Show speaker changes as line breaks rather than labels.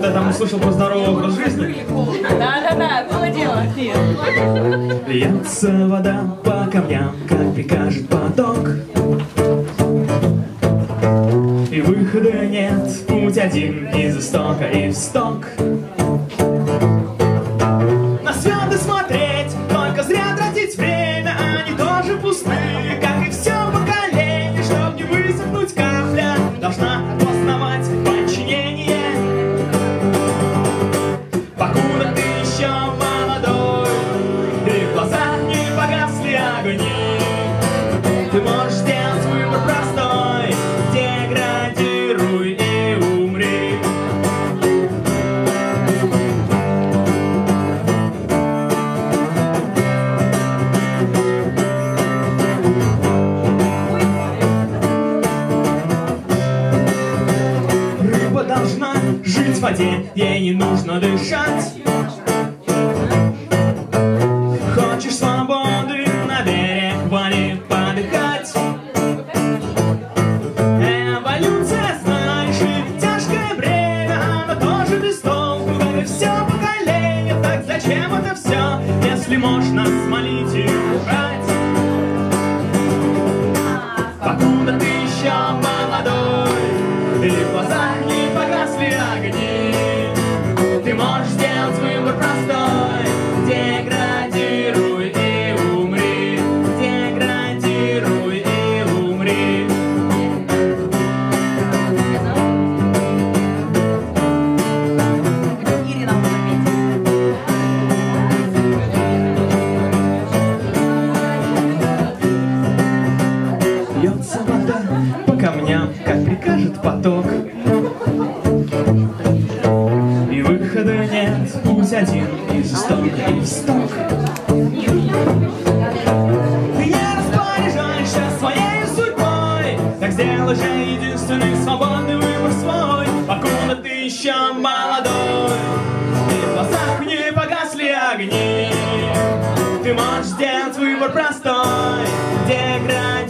ты там услышал про здоровый образ жизни?
Да-да-да, было дело.
Льется вода по камням, как прикажет поток. И выхода нет, путь один из истока и в сток. На звезды смотреть, только зря тратить время, они тоже пусты, как и все поколение, чтоб не высохнуть капля, должна огни, ты можешь сделать выбор простой, деградируй и умри. Рыба должна жить в воде, ей не нужно дышать. Можно смолить и убрать? Прикажет поток. И выхода нет, путь один из истока и в сток. Ты не распоряжаешься своей судьбой, так сделай же единственный свободный выбор свой, покуда ты еще молодой. И в глазах не погасли огни, ты можешь сделать выбор простой, деградируй